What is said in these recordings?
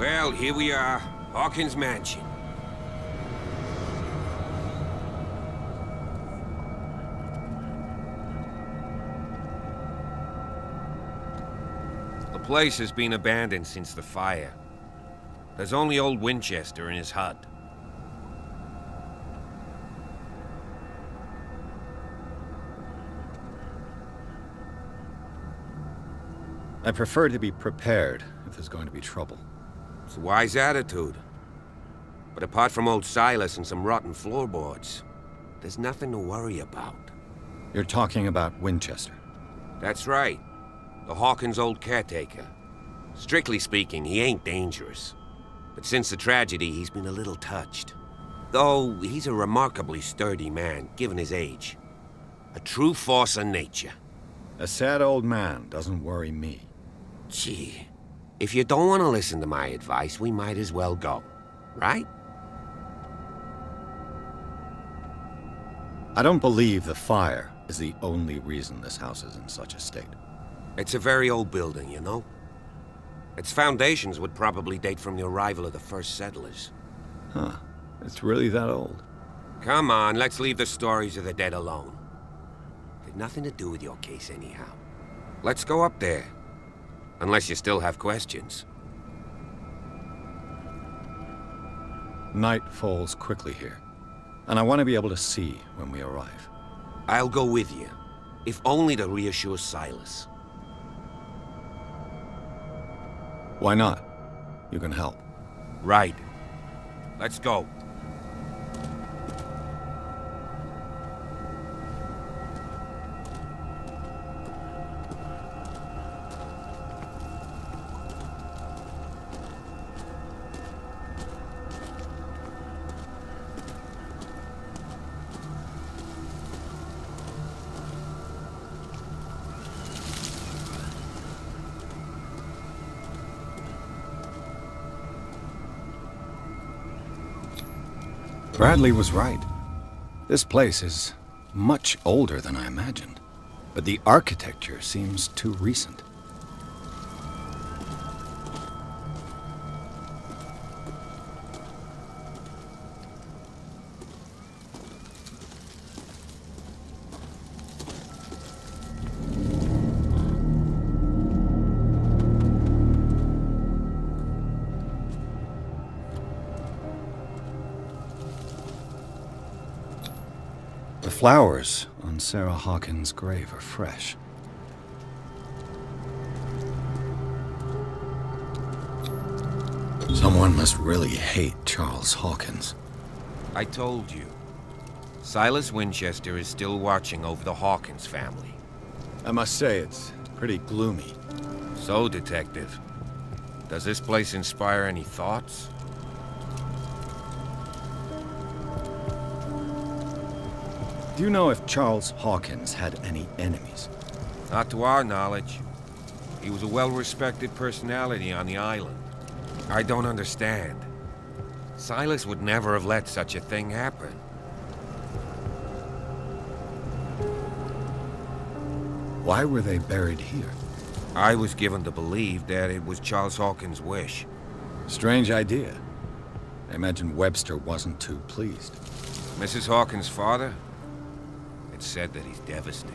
Well, here we are. Hawkins Mansion. The place has been abandoned since the fire. There's only old Winchester in his hut. I prefer to be prepared if there's going to be trouble. It's a wise attitude. But apart from old Silas and some rotten floorboards, there's nothing to worry about. You're talking about Winchester. That's right. The Hawkins' old caretaker. Strictly speaking, he ain't dangerous. But since the tragedy, he's been a little touched. Though, he's a remarkably sturdy man, given his age. A true force of nature. A sad old man doesn't worry me. Gee, if you don't want to listen to my advice, we might as well go. Right? I don't believe the fire is the only reason this house is in such a state. It's a very old building, you know? Its foundations would probably date from the arrival of the first settlers. Huh. It's really that old. Come on, let's leave the stories of the dead alone. They've nothing to do with your case anyhow. Let's go up there. Unless you still have questions. Night falls quickly here, and I want to be able to see when we arrive. I'll go with you, if only to reassure Silas. Why not? You can help. Right. Let's go. Bradley was right. This place is much older than I imagined, but the architecture seems too recent. Flowers on Sarah Hawkins' grave are fresh. Someone must really hate Charles Hawkins. I told you. Silas Winchester is still watching over the Hawkins family. I must say, it's pretty gloomy. So, Detective, does this place inspire any thoughts? Do you know if Charles Hawkins had any enemies? Not to our knowledge. He was a well-respected personality on the island. I don't understand. Silas would never have let such a thing happen. Why were they buried here? I was given to believe that it was Charles Hawkins' wish. Strange idea. I imagine Webster wasn't too pleased. Mrs. Hawkins' father? Said that he's devastated.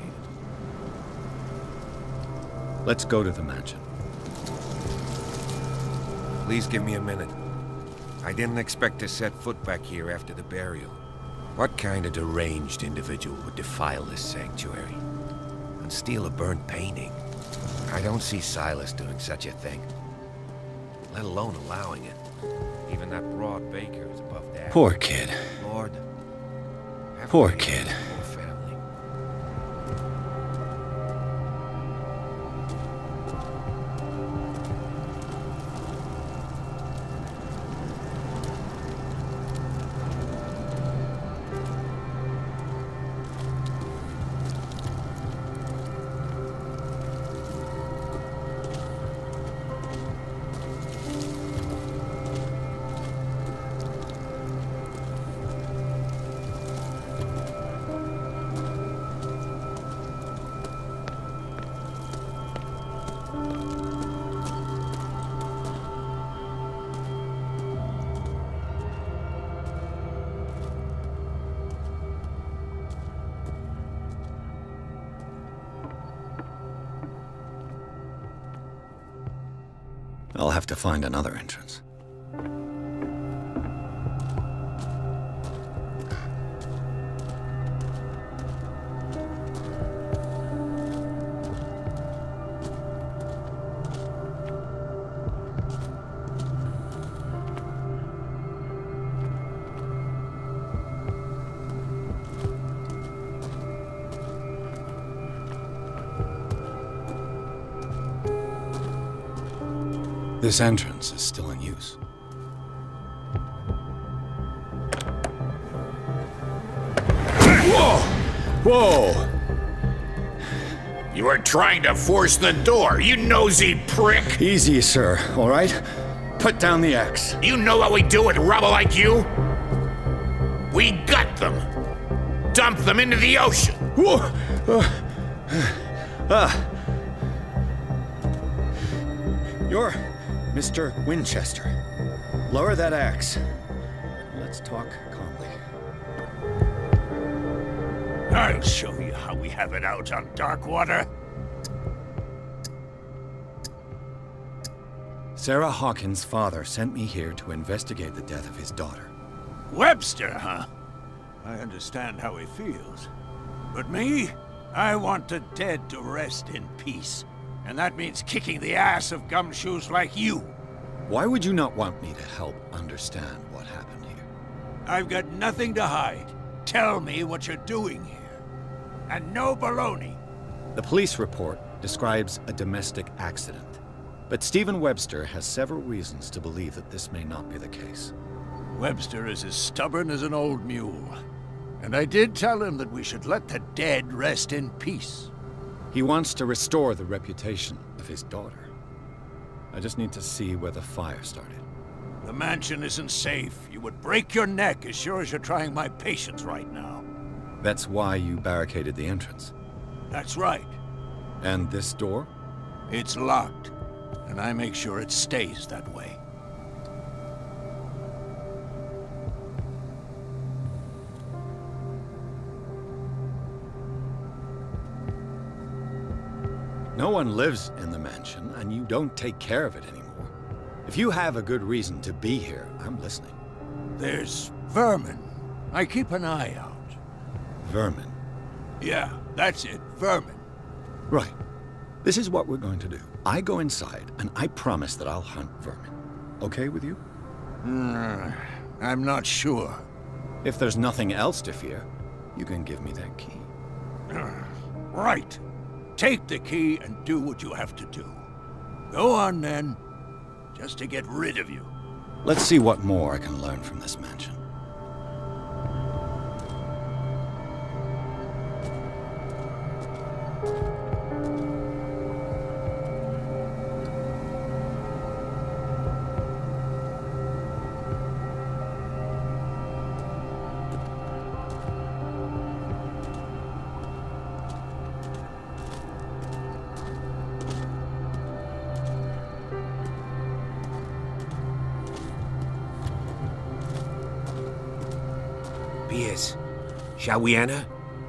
Let's go to the mansion. Please give me a minute. I didn't expect to set foot back here after the burial. What kind of deranged individual would defile this sanctuary? And steal a burnt painting? I don't see Silas doing such a thing. Let alone allowing it. Even that broad baker is above that. Poor kid. Lord. Poor kid. I'll have to find another entrance. This entrance is still in use. Whoa! Whoa! You were trying to force the door, you nosy prick! Easy, sir, all right? Put down the axe. You know what we do with rubble like you? We gut them! Dump them into the ocean! Whoa! Uh, ah. You're Mr. Winchester. Lower that axe. Let's talk calmly. I'll show you how we have it out on Darkwater. Sarah Hawkins' father sent me here to investigate the death of his daughter. Webster, huh? I understand how he feels. But me? I want the dead to rest in peace. And that means kicking the ass of gumshoes like you. Why would you not want me to help understand what happened here? I've got nothing to hide. Tell me what you're doing here. And no baloney. The police report describes a domestic accident. But Stephen Webster has several reasons to believe that this may not be the case. Webster is as stubborn as an old mule. And I did tell him that we should let the dead rest in peace. He wants to restore the reputation of his daughter. I just need to see where the fire started. The mansion isn't safe. You would break your neck as sure as you're trying my patience right now. That's why you barricaded the entrance. That's right. And this door? It's locked, and I make sure it stays that way. No one lives in the mansion, and you don't take care of it anymore. If you have a good reason to be here, I'm listening. There's vermin. I keep an eye out. Vermin? Yeah, that's it, vermin. Right. This is what we're going to do. I go inside, and I promise that I'll hunt vermin. Okay with you? Mm, I'm not sure. If there's nothing else to fear, you can give me that key. Right. Take the key and do what you have to do. Go on, then. Just to get rid of you. Let's see what more I can learn from this mansion. Shall we enter?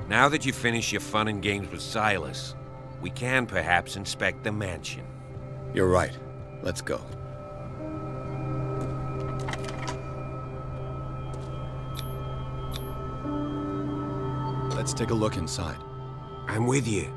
Now that you've finished your fun and games with Silas, we can perhaps inspect the mansion. You're right. Let's go. Let's take a look inside. I'm with you.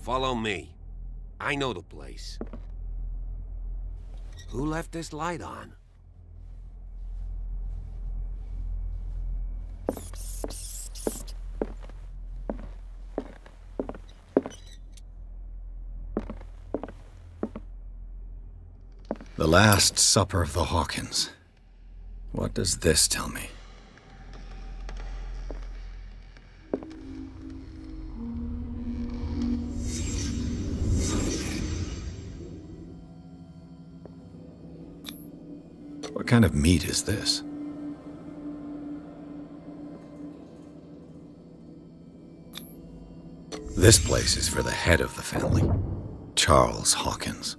Follow me. I know the place. Who left this light on? The Last Supper of the Hawkins. What does this tell me? Kind of meat is this? This place is for the head of the family, Charles Hawkins.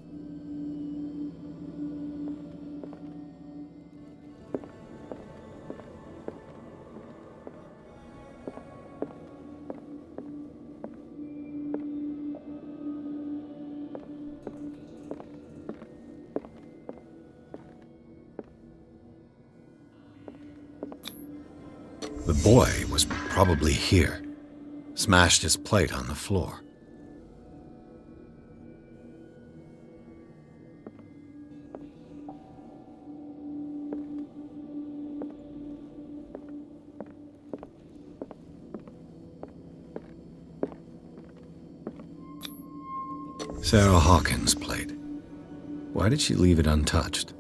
Probably here. Smashed his plate on the floor. Sarah Hawkins' plate. Why did she leave it untouched?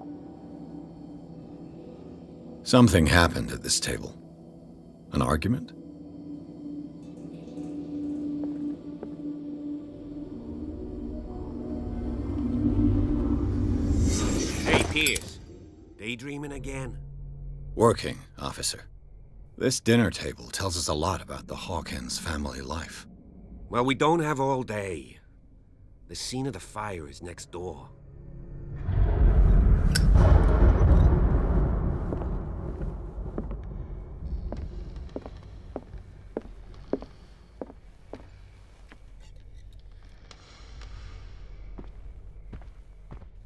Something happened at this table. An argument? Working, officer. This dinner table tells us a lot about the Hawkins family life. Well, we don't have all day. The scene of the fire is next door.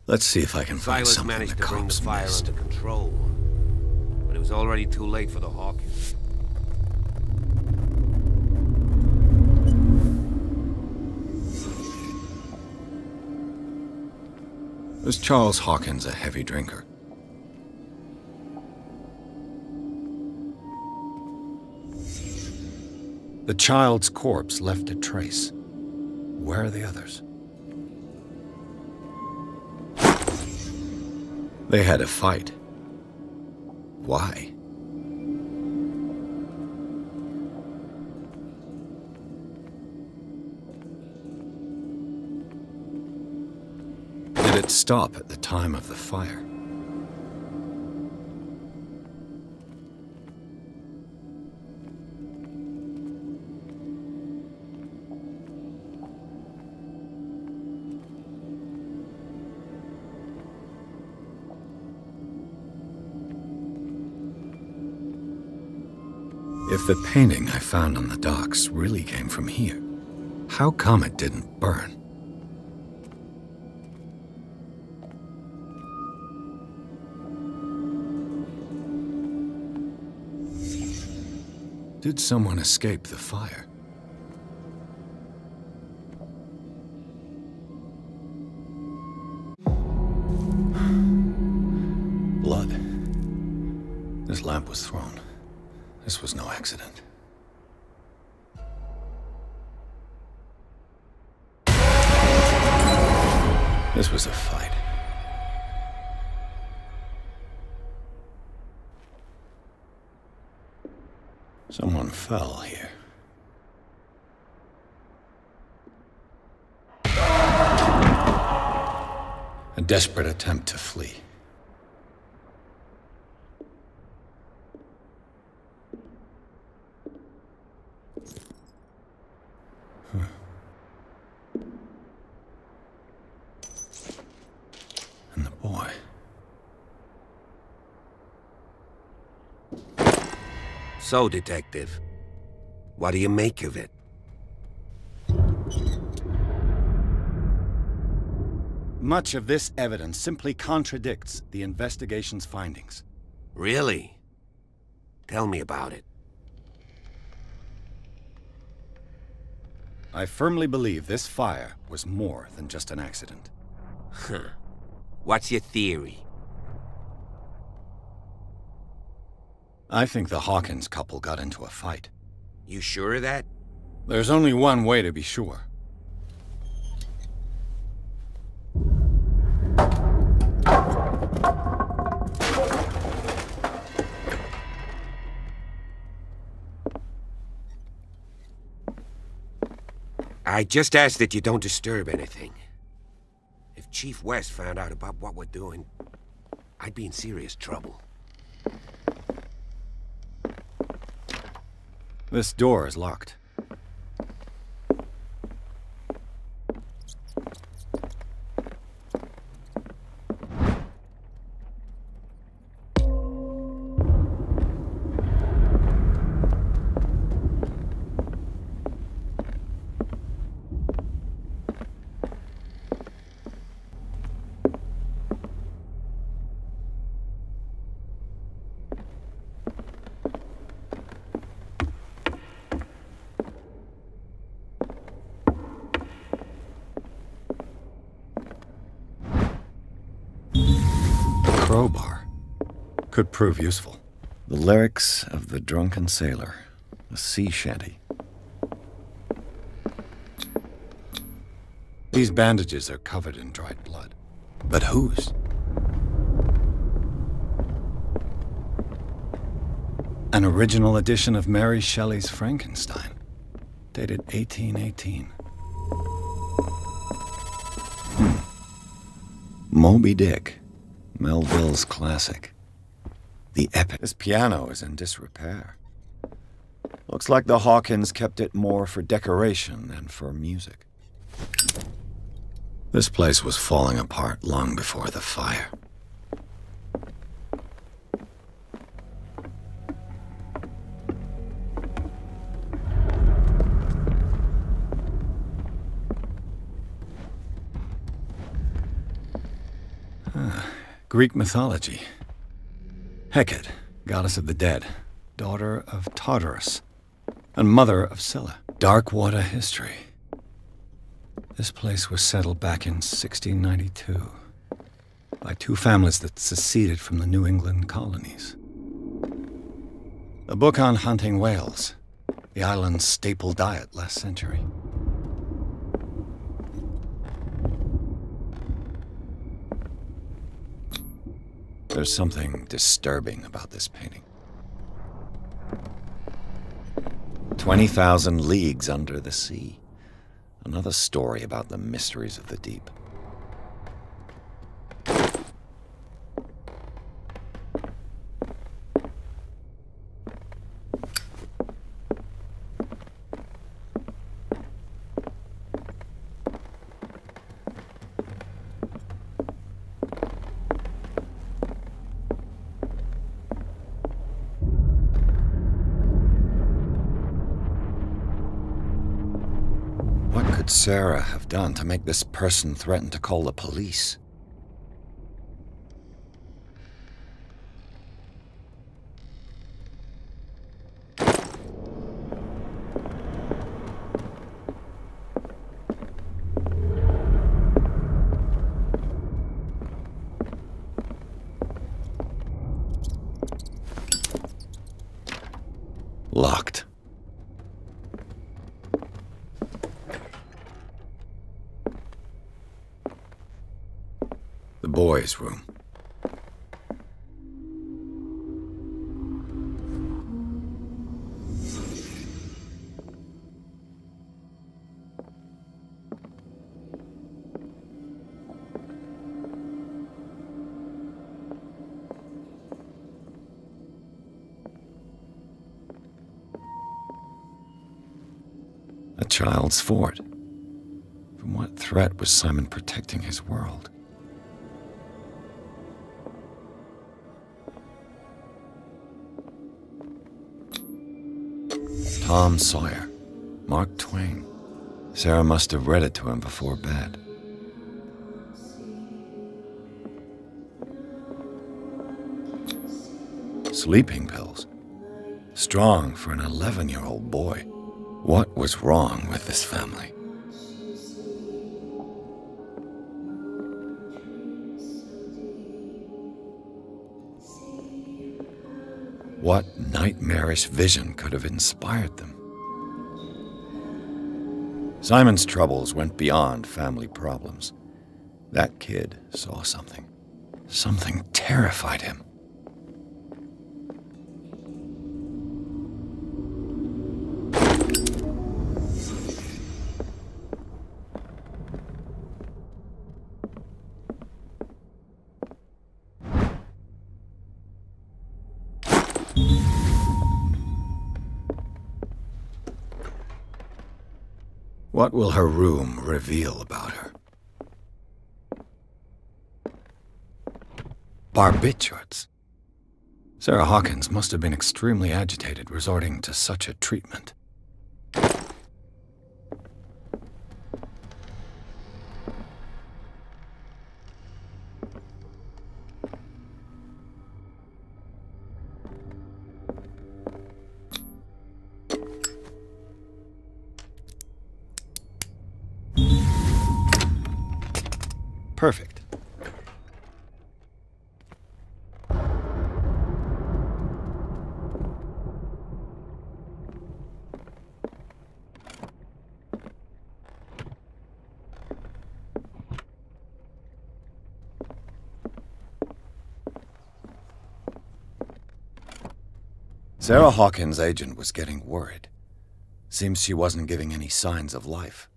Let's see if I can find Silas something managed the to bring the cops fire missed. under control. Was already too late for the Hawkins. Was Charles Hawkins a heavy drinker? The child's corpse left a trace. Where are the others? They had a fight. Why? Did it stop at the time of the fire? If the painting I found on the docks really came from here, how come it didn't burn? Did someone escape the fire? Blood. This lamp was thrown. This was no accident. This was a fight. Someone fell here. A desperate attempt to flee. And the boy. So, Detective, what do you make of it? Much of this evidence simply contradicts the investigation's findings. Really? Tell me about it. I firmly believe this fire was more than just an accident. Huh. What's your theory? I think the Hawkins couple got into a fight. You sure of that? There's only one way to be sure. I just ask that you don't disturb anything. If Chief West found out about what we're doing, I'd be in serious trouble. This door is locked. Crowbar. Could prove useful. The lyrics of the drunken sailor, a sea shanty. These bandages are covered in dried blood. But whose? An original edition of Mary Shelley's Frankenstein, dated 1818. Hmm. Moby Dick. Melville's classic. The epic. This piano is in disrepair. Looks like the Hawkins kept it more for decoration than for music. This place was falling apart long before the fire. Greek mythology. Hecate, goddess of the dead, daughter of Tartarus, and mother of Scylla. Darkwater history. This place was settled back in 1692 by two families that seceded from the New England colonies. A book on hunting whales, the island's staple diet last century. There's something disturbing about this painting. 20,000 leagues under the sea. Another story about the mysteries of the deep. could To make this person threaten to call the police? Locked. Room. A child's fort. From what threat was Simon protecting his world? Tom Sawyer. Mark Twain. Sarah must have read it to him before bed. Sleeping pills. Strong for an 11 year old boy. What was wrong with this family? What nightmarish vision could have inspired them? Simon's troubles went beyond family problems. That kid saw something. Something terrified him. Will her room reveal about her? Barbiturates. Sarah Hawkins must have been extremely agitated resorting to such a treatment. Perfect. Sarah Hawkins' agent was getting worried. Seems she wasn't giving any signs of life.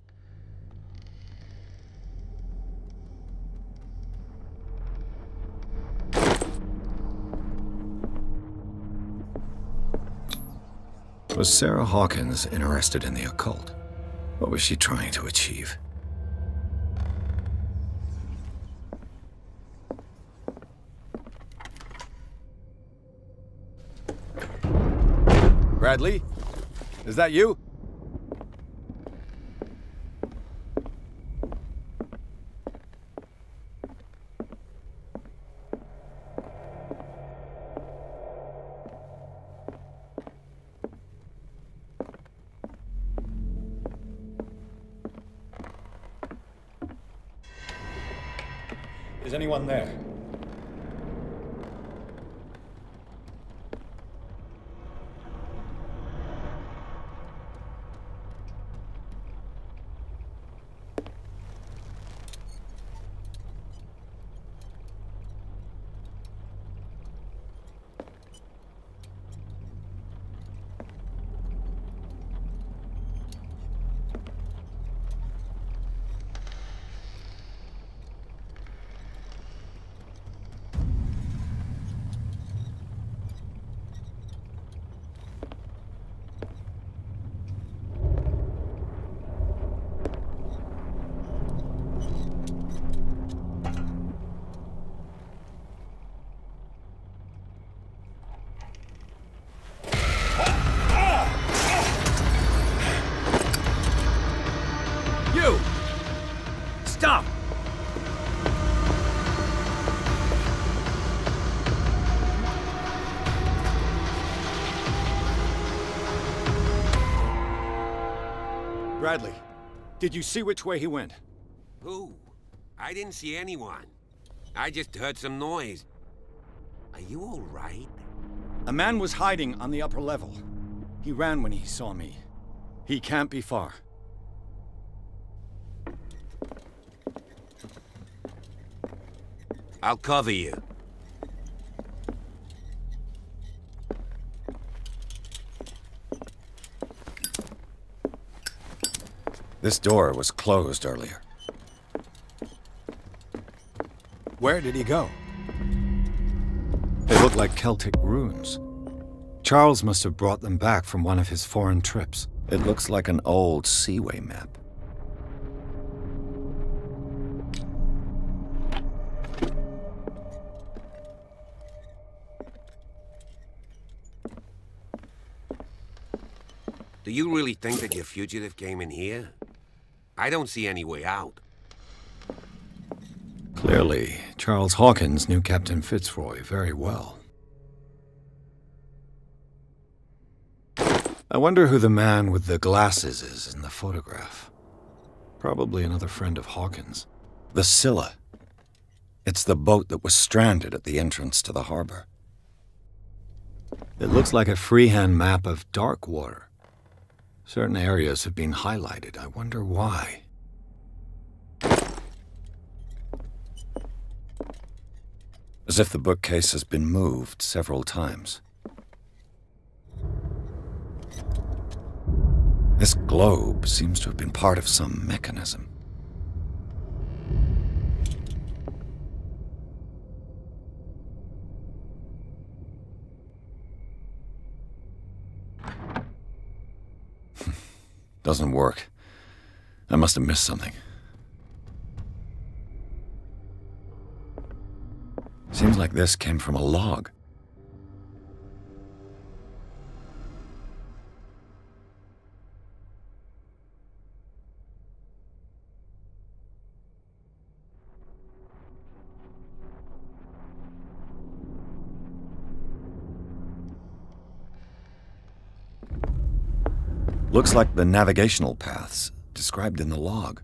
Was Sarah Hawkins interested in the occult? What was she trying to achieve? Bradley? Is that you? Bradley, did you see which way he went? Who? I didn't see anyone. I just heard some noise. Are you all right? A man was hiding on the upper level. He ran when he saw me. He can't be far. I'll cover you. This door was closed earlier. Where did he go? They look like Celtic runes. Charles must have brought them back from one of his foreign trips. It looks like an old Seaway map. Do you really think that your fugitive came in here? I don't see any way out. Clearly, Charles Hawkins knew Captain Fitzroy very well. I wonder who the man with the glasses is in the photograph. Probably another friend of Hawkins. The Scylla. It's the boat that was stranded at the entrance to the harbor. It looks like a freehand map of Darkwater. Certain areas have been highlighted. I wonder why. As if the bookcase has been moved several times. This globe seems to have been part of some mechanism. Doesn't work. I must have missed something. Seems like this came from a log. Looks like the navigational paths described in the log.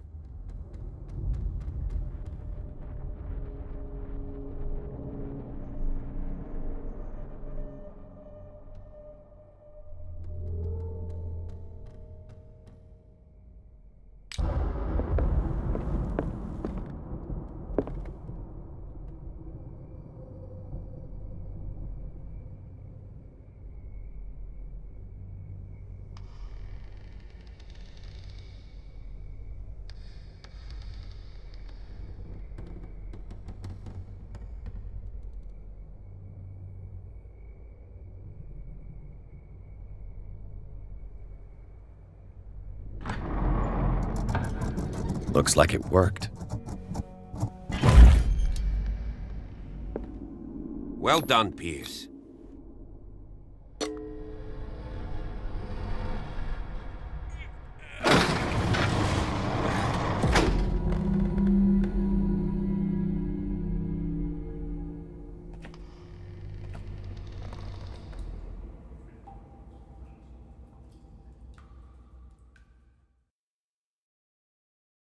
Looks like it worked. Well done, Pierce.